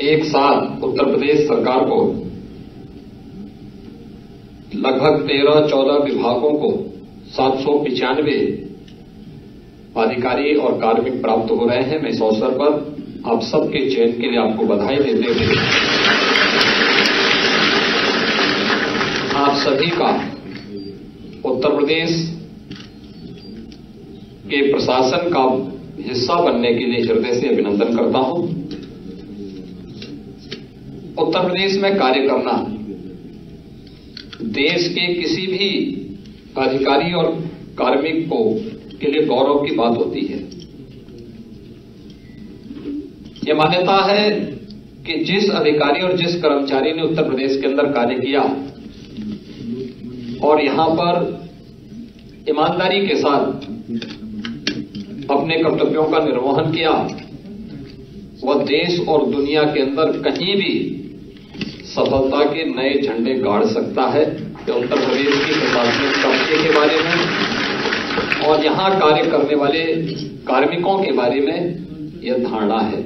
एक साथ उत्तर प्रदेश सरकार को, लगभग तेरह चौदह विभागों को सात सौ पिचानवे अधिकारी और कार्मिक प्राप्त हो रहे हैं। मैं इस अवसर पर आप सबके चयन के लिए आपको बधाई देते हुए आप सभी का उत्तर प्रदेश के प्रशासन का हिस्सा बनने के लिए हृदय से अभिनंदन करता हूँ। उत्तर प्रदेश में कार्य करना। देश के किसी भी अधिकारी और कार्मिक को के लिए गौरव की बात होती है। यह मान्यता है कि जिस अधिकारी और जिस कर्मचारी ने उत्तर प्रदेश के अंदर कार्य किया और यहाँ पर ईमानदारी के साथ अपने कर्तव्यों का निर्वहन किया, वह देश और दुनिया के अंदर कहीं भी सफलता के नए झंडे गाड़ सकता है कि उत्तर प्रदेश की प्रशासनिक कब्जे के बारे में, और यहाँ कार्य करने वाले कार्मिकों के बारे में यह धारणा है।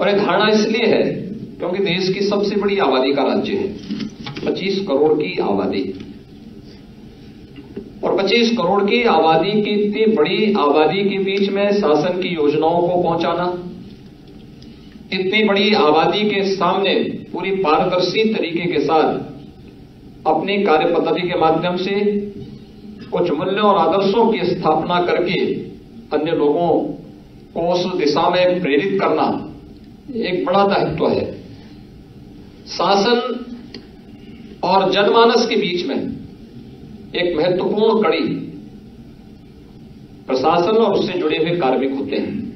और यह धारणा इसलिए है क्योंकि देश की सबसे बड़ी आबादी का राज्य है 25 करोड़ की आबादी। और 25 करोड़ की आबादी की इतनी बड़ी आबादी के बीच में शासन की योजनाओं को पहुंचाना इतनी बड़ी आबादी के सामने, पूरी पारदर्शी तरीके के साथ, अपनी कार्य पद्धति के माध्यम से कुछ मूल्यों और आदर्शों की स्थापना करके अन्य लोगों को उस दिशा में प्रेरित करना एक बड़ा दायित्व है। शासन और जनमानस के बीच में एक महत्वपूर्ण कड़ी प्रशासन और उससे जुड़े हुए कार्मिक होते हैं।